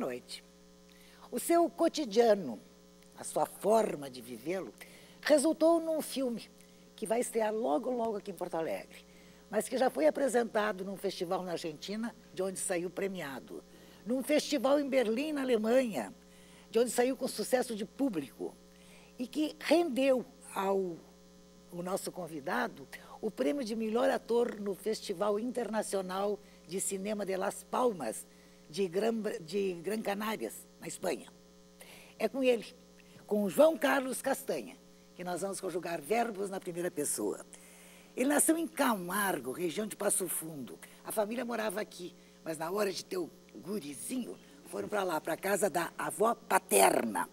noite. O seu cotidiano, a sua forma de vivê-lo, resultou num filme que vai estrear logo, logo aqui em Porto Alegre, mas que já foi apresentado num festival na Argentina, de onde saiu premiado, num festival em Berlim, na Alemanha, de onde saiu com sucesso de público, e que rendeu ao o nosso convidado o prêmio de melhor ator no Festival Internacional de Cinema de Las Palmas, de Gran, de Gran Canárias, na Espanha. É com ele, com João Carlos Castanha, que nós vamos conjugar verbos na primeira pessoa. Ele nasceu em Camargo, região de Passo Fundo. A família morava aqui, mas na hora de ter o gurizinho, foram para lá, para a casa da avó paterna.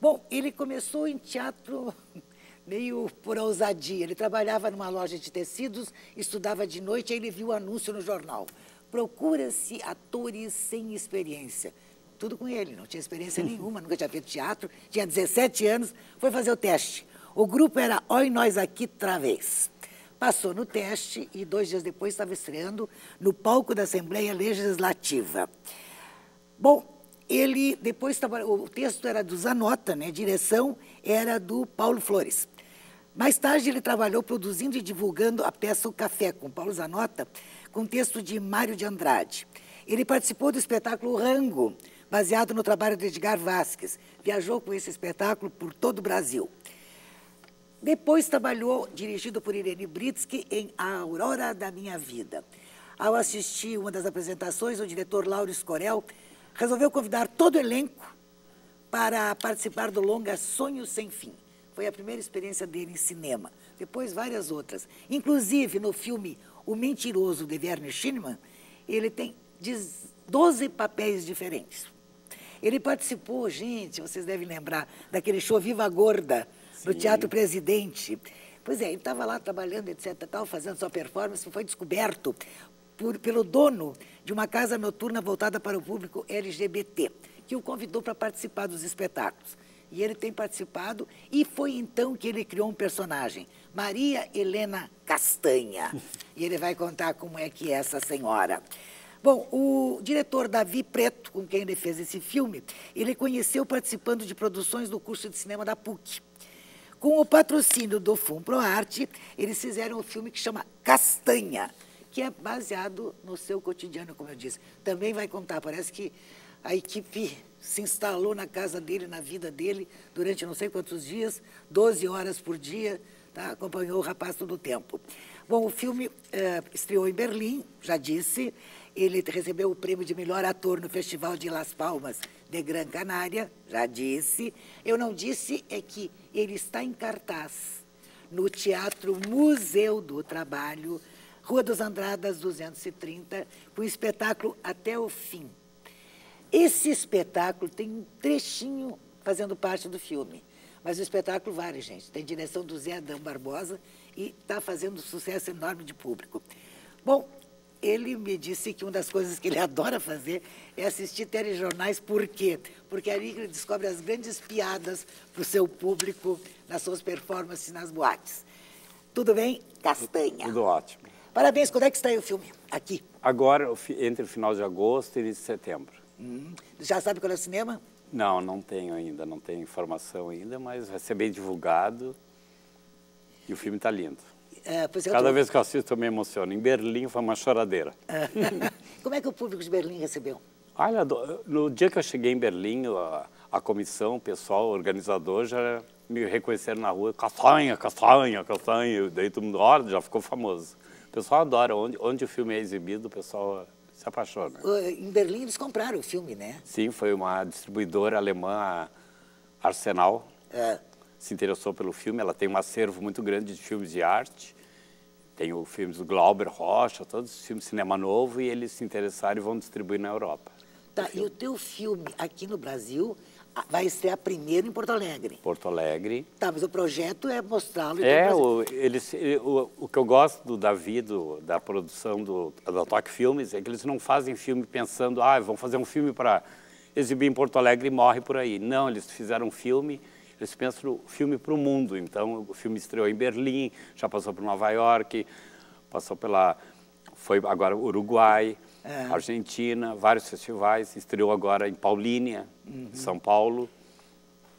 Bom, ele começou em teatro meio por ousadia. Ele trabalhava numa loja de tecidos, estudava de noite, aí ele viu o anúncio no jornal. Procura-se atores sem experiência. Tudo com ele, não tinha experiência nenhuma, nunca tinha feito teatro, tinha 17 anos, foi fazer o teste. O grupo era Oi Nós Aqui Travês. Passou no teste e dois dias depois estava estreando no palco da Assembleia Legislativa. Bom, ele depois o texto era do Zanota, né? Direção era do Paulo Flores. Mais tarde, ele trabalhou produzindo e divulgando a peça O Café, com Paulo Zanota, com texto de Mário de Andrade. Ele participou do espetáculo Rango, baseado no trabalho de Edgar Vasques. Viajou com esse espetáculo por todo o Brasil. Depois trabalhou, dirigido por Irene Britsky, em A Aurora da Minha Vida. Ao assistir uma das apresentações, o diretor Lauro Escorel resolveu convidar todo o elenco para participar do longa Sonho Sem Fim. Foi a primeira experiência dele em cinema. Depois, várias outras. Inclusive, no filme O Mentiroso, de Werner Schinemann, ele tem 12 papéis diferentes. Ele participou, gente, vocês devem lembrar, daquele show Viva Gorda, Sim. no Teatro Presidente. Pois é, ele estava lá trabalhando, etc., tal, fazendo sua performance, foi descoberto por, pelo dono de uma casa noturna voltada para o público LGBT, que o convidou para participar dos espetáculos. E ele tem participado, e foi então que ele criou um personagem, Maria Helena Castanha. E ele vai contar como é que é essa senhora. Bom, o diretor Davi Preto, com quem ele fez esse filme, ele conheceu participando de produções do curso de cinema da PUC. Com o patrocínio do FUNPROARTE, eles fizeram um filme que chama Castanha, que é baseado no seu cotidiano, como eu disse. Também vai contar, parece que a equipe se instalou na casa dele, na vida dele, durante não sei quantos dias, 12 horas por dia, tá? acompanhou o rapaz todo o tempo. Bom, o filme é, estreou em Berlim, já disse, ele recebeu o prêmio de melhor ator no Festival de Las Palmas de Gran Canária, já disse. Eu não disse é que ele está em cartaz no Teatro Museu do Trabalho, Rua dos Andradas 230, com o espetáculo Até o Fim. Esse espetáculo tem um trechinho fazendo parte do filme. Mas o espetáculo vale, gente. Tem direção do Zé Adão Barbosa e está fazendo um sucesso enorme de público. Bom, ele me disse que uma das coisas que ele adora fazer é assistir telejornais. Por quê? Porque é ali ele descobre as grandes piadas para o seu público nas suas performances nas boates. Tudo bem? Castanha. Tudo ótimo. Parabéns. Quando é que está aí o filme? Aqui. Agora, entre o final de agosto e início de setembro. Hum. Já sabe qual é o cinema? Não, não tenho ainda, não tenho informação ainda, mas vai ser bem divulgado e o filme está lindo. É, Cada tô... vez que eu assisto eu me emociono. Em Berlim foi uma choradeira. Como é que o público de Berlim recebeu? Olha, no dia que eu cheguei em Berlim, a, a comissão, o pessoal, o organizador já me reconheceram na rua, castanha, castanha, castanha, daí todo mundo, olha, já ficou famoso. O pessoal adora, onde, onde o filme é exibido, o pessoal se apaixona. Em Berlim eles compraram o filme, né? Sim, foi uma distribuidora alemã, Arsenal, é. se interessou pelo filme. Ela tem um acervo muito grande de filmes de arte. Tem os filmes do Glauber Rocha, todos os filmes de cinema novo, e eles se interessaram e vão distribuir na Europa. Tá, e o teu filme aqui no Brasil vai ser a primeira em Porto Alegre. Porto Alegre. Tá, mas o projeto é mostrá-lo. É, o, eles, o, o que eu gosto do Davi, do, da produção do, da Toque Filmes, é que eles não fazem filme pensando, ah, vão fazer um filme para exibir em Porto Alegre e morre por aí. Não, eles fizeram um filme, eles pensam o filme para o mundo. Então, o filme estreou em Berlim, já passou por Nova York, passou pela... foi agora Uruguai, é. Argentina, vários festivais, estreou agora em Paulínia, uhum. São Paulo.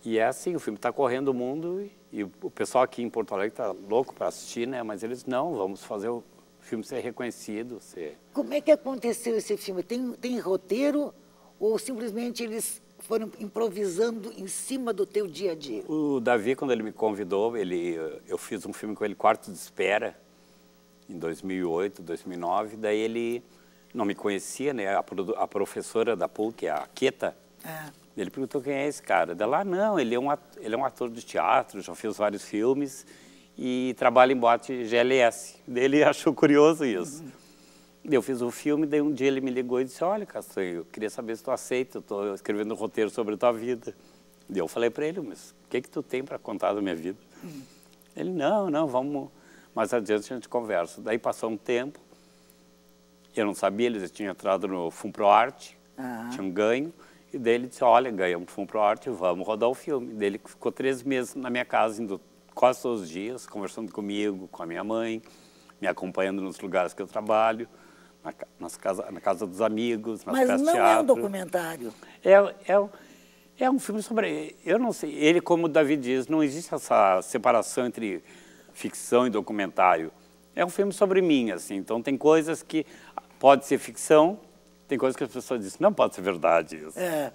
E é assim, o filme está correndo o mundo e, e, o pessoal aqui em Porto Alegre está louco para assistir, né? Mas eles, não, vamos fazer o filme ser reconhecido. Ser... Como é que aconteceu esse filme? Tem, tem roteiro ou simplesmente eles foram improvisando em cima do teu dia a dia? O Davi, quando ele me convidou, ele, eu fiz um filme com ele, Quarto de Espera, em 2008, 2009. Daí ele não me conhecia, né? A, a professora da PUC, a Queta, é. ele perguntou quem é esse cara. Dela, ah, não, ele é, um ator, ele é um ator de teatro, já fez vários filmes e trabalha em boate GLS. Ele achou curioso isso. Uhum. Eu fiz o um filme, daí um dia ele me ligou e disse, olha, Castanho, eu queria saber se tu aceita, eu estou escrevendo um roteiro sobre a tua vida. E eu falei para ele, mas o que que tu tem para contar da minha vida? Uhum. Ele, não, não, vamos, mais adiante a gente conversa. Daí passou um tempo, eu não sabia, eles tinham entrado no FUNPROARTE, uhum. tinham ganho, e daí ele disse, olha, ganhamos FUNPROARTE, vamos rodar o filme. Daí ele ficou três meses na minha casa, indo quase todos os dias, conversando comigo, com a minha mãe, me acompanhando nos lugares que eu trabalho, na, nas casa, na casa dos amigos, nas Mas não teatro. é um documentário. É, é, é um filme sobre... Eu não sei, ele, como o David diz, não existe essa separação entre ficção e documentário. É um filme sobre mim, assim, então tem coisas que pode ser ficção, tem coisas que as pessoas dizem, não pode ser verdade isso. É.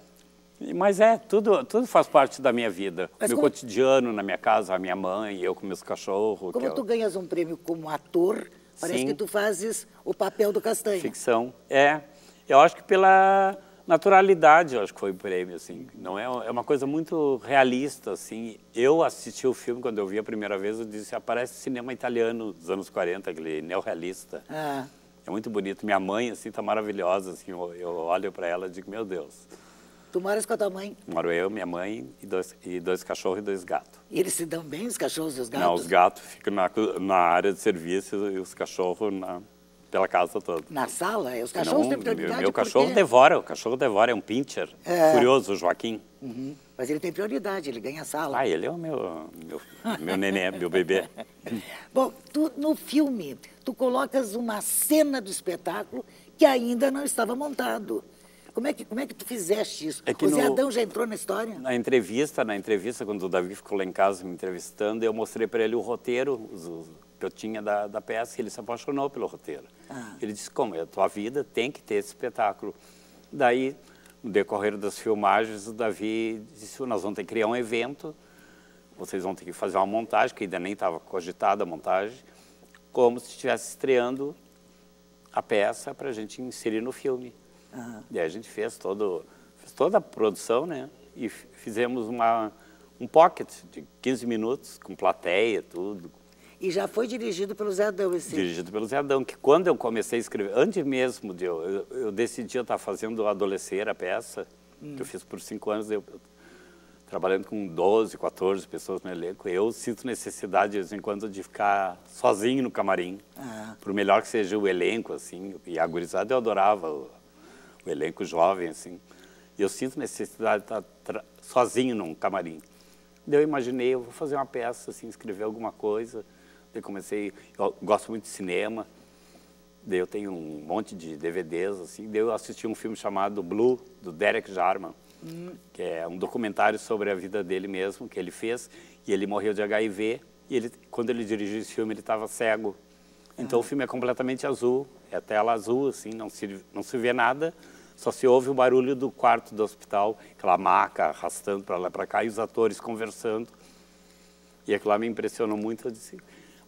Mas é, tudo, tudo faz parte da minha vida. Mas Meu como... cotidiano, na minha casa, a minha mãe, eu com meus cachorros. Como tu eu... ganhas um prêmio como ator, parece Sim. que tu fazes o papel do Castanho. Ficção, é. Eu acho que pela naturalidade, eu acho que foi o prêmio, assim. Não é, é uma coisa muito realista, assim. Eu assisti o filme quando eu vi a primeira vez, eu disse, aparece cinema italiano dos anos 40, aquele neorrealista. Ah. É muito bonito. Minha mãe, assim, tá maravilhosa, assim. Eu, olho para ela e digo, meu Deus. Tu moras com a tua mãe? Moro eu, minha mãe e dois, e dois cachorros e dois gatos. E eles se dão bem, os cachorros e os gatos? Não, os gatos ficam na, na área de serviço e os cachorros na, pela casa toda. Na sala? Os cachorros têm prioridade Meu cachorro devora, o cachorro devora, é um pincher. É. Curioso, o Joaquim. Uhum. Mas ele tem prioridade, ele ganha a sala. Ah, ele é o meu, meu, meu neném, meu bebê. Bom, tu, no filme, tu colocas uma cena do espetáculo que ainda não estava montado. Como é que, como é que tu fizeste isso? É o Zé Adão já entrou na história? Na entrevista, na entrevista, quando o Davi ficou lá em casa me entrevistando, eu mostrei para ele o roteiro os, os, que eu tinha da, da peça e ele se apaixonou pelo roteiro. Ah. Ele disse, como, a tua vida tem que ter esse espetáculo. Daí, no decorrer das filmagens, o Davi disse, nós vamos ter que criar um evento, vocês vão ter que fazer uma montagem, que ainda nem estava cogitada a montagem, como se estivesse estreando a peça para a gente inserir no filme. Uhum. E aí a gente fez, todo, fez toda a produção, né? E fizemos uma, um pocket de 15 minutos, com plateia, tudo. E já foi dirigido pelo Zé Adão esse? Dirigido pelo Zé Adão, que quando eu comecei a escrever, antes mesmo de eu, eu, eu decidi eu estar fazendo Adolescer, a peça, hum. que eu fiz por cinco anos, eu, eu, trabalhando com 12, 14 pessoas no elenco, eu sinto necessidade, de vez em quando, de ficar sozinho no camarim. Ah. Por melhor que seja o elenco, assim, e a gurizada eu adorava o, o elenco jovem, assim. E eu sinto necessidade de estar sozinho num camarim. Daí eu imaginei, eu vou fazer uma peça, assim, escrever alguma coisa. Daí comecei, eu gosto muito de cinema. Daí eu tenho um monte de DVDs, assim. Daí eu assisti um filme chamado Blue, do Derek Jarman, hum. que é um documentário sobre a vida dele mesmo, que ele fez. E ele morreu de HIV. E ele, quando ele dirigiu esse filme, ele estava cego. Então ah. o filme é completamente azul, é tela azul, assim, não se, não se vê nada, só se ouve o barulho do quarto do hospital, aquela maca arrastando para lá para cá e os atores conversando. E aquilo lá me impressionou muito. Eu disse,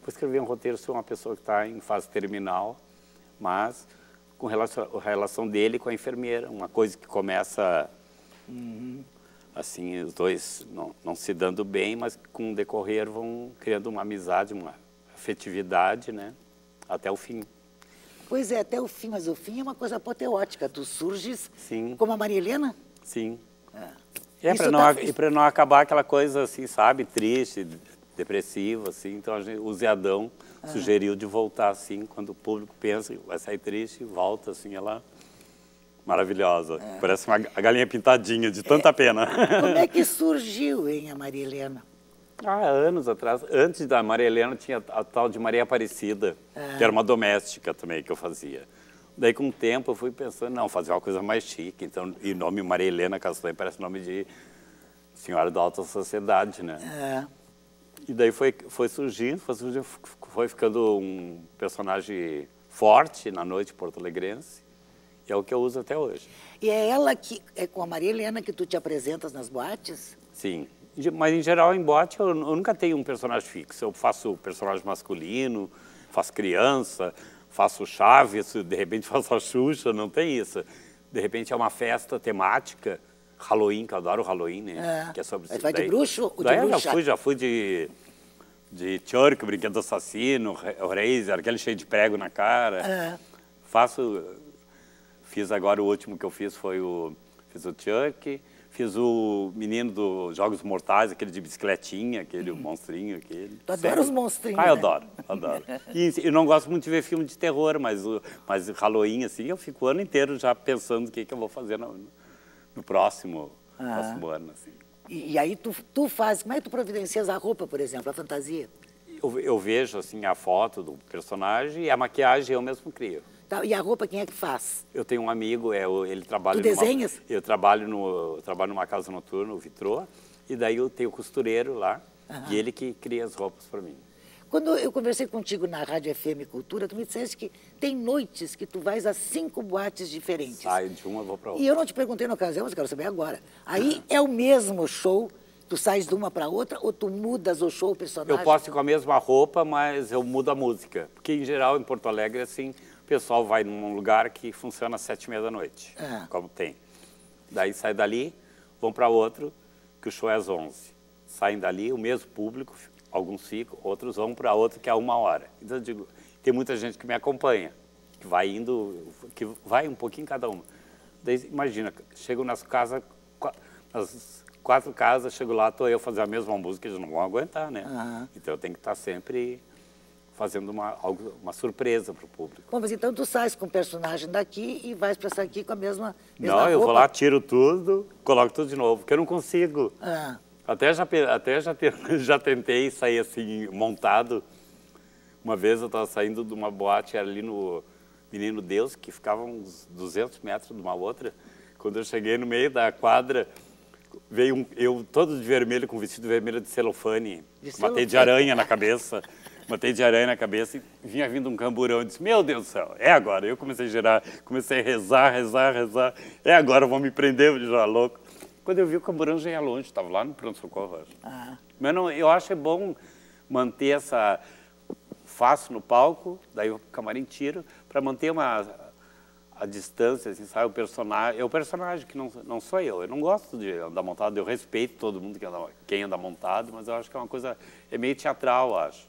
vou escrever um roteiro sobre uma pessoa que está em fase terminal, mas com relação, a relação dele com a enfermeira, uma coisa que começa uhum. assim, os dois não, não se dando bem, mas com o decorrer vão criando uma amizade, uma afetividade, né, até o fim. Pois é, até o fim, mas o fim é uma coisa apoteótica. Tu surges Sim. como a Maria Helena? Sim. É, é para não, tá... e não acabar aquela coisa assim, sabe, triste, depressiva, assim. Então gente, o Zé Adão ah. sugeriu de voltar assim, quando o público pensa, vai sair triste, volta assim, ela maravilhosa. É. Parece uma galinha pintadinha, de tanta é. pena. Como é que surgiu, hein, a Maria Helena? Ah, anos atrás. Antes da Maria Helena tinha a tal de Maria Aparecida, que era uma doméstica também que eu fazia. Daí, com o tempo, eu fui pensando, não, fazer uma coisa mais chique. Então, e o nome Maria Helena Castanha parece nome de senhora da alta sociedade, né? É. E daí foi, foi surgindo, foi surgindo, foi ficando um personagem forte na noite porto-alegrense. E é o que eu uso até hoje. E é ela que, é com a Maria Helena que tu te apresentas nas boates? Sim. Mas, em geral, em boate, eu, eu nunca tenho um personagem fixo. Eu faço personagem masculino, faço criança, faço Chaves, de repente faço a Xuxa, não tem isso. De repente é uma festa temática, Halloween, que eu adoro Halloween, né? É. Que é sobre Mas vai de daí- bruxo ou de daí eu bruxa? já fui, já fui de, de Churk, Brinquedo Assassino, Razor, aquele cheio de prego na cara. É. Faço, fiz agora o último que eu fiz foi o, fiz o Chuck, fiz o menino dos Jogos Mortais, aquele de bicicletinha, aquele o monstrinho, aquele. Tu adora os monstrinhos, Ah, eu né? adoro, adoro. E eu não gosto muito de ver filme de terror, mas, mas Halloween, assim, eu fico o ano inteiro já pensando o que, que eu vou fazer no, no próximo, Ah. próximo ano, assim. E, e aí tu, tu faz, como é que tu providencias a roupa, por exemplo, a fantasia? Eu, eu vejo, assim, a foto do personagem e a maquiagem eu mesmo crio. Tá, E a roupa quem é que faz? Eu tenho um amigo, é, ele trabalha Tu numa- desenhas? eu trabalho no eu trabalho numa casa noturna, o Vitrô, e daí eu tenho o costureiro lá, e ele que cria as roupas para mim. Quando eu conversei contigo na Rádio FM Cultura, tu me disseste que tem noites que tu vais a cinco boates diferentes. Saio de uma, vou para E outra. eu não te perguntei na ocasião, mas quero saber agora. Aí é o mesmo show, tu sais de uma para outra ou tu mudas o show, o personagem? Eu posso ir com a mesma roupa, mas eu mudo a música. Porque, em geral, em Porto Alegre, assim, o pessoal vai num lugar que funciona às sete e meia da noite, Ah. como tem. Daí sai dali, vão para outro, que o show é às onze. Saem dali, o mesmo público, alguns ficam, outros vão para outro que é uma hora. Então, eu digo, tem muita gente que me acompanha, que vai indo, que vai um pouquinho cada uma. Daí, imagina, chego nas casas, nas quatro casas, chego lá, estou eu fazer a mesma música, eles não vão aguentar, né? Aham. Então eu tenho que estar sempre fazendo uma, uma surpresa para o público. Bom, mas então tu sais com o personagem daqui e vais para essa aqui com a mesma, mesma Não, eu vou lá, tiro tudo, coloco tudo de novo, porque eu não consigo. Ah, Até já, até já, já tentei sair assim, montado. Uma vez eu estava saindo de uma boate, era ali no Menino Deus, que ficava uns 200 metros de uma outra. Quando eu cheguei no meio da quadra, veio um, eu todo de vermelho, com vestido vermelho de celofane, De uma teia de celofane. aranha na cabeça. Uma teia de aranha na cabeça e vinha vindo um camburão. Eu disse, meu Deus do céu, é agora. Eu comecei a girar, comecei a rezar, rezar, rezar. É agora, vão me prender, eu já louco. Quando eu vi o camburão já ia longe, estava lá no pronto-socorro. ah. Mas não, eu acho é bom manter essa... Faço no palco, daí o camarim tiro, para manter uma a distância, assim, sabe? O personagem, é o personagem que não, não sou eu. Eu não gosto de andar montado, eu respeito todo mundo que anda, quem anda montado, mas eu acho que é uma coisa, é meio teatral, acho.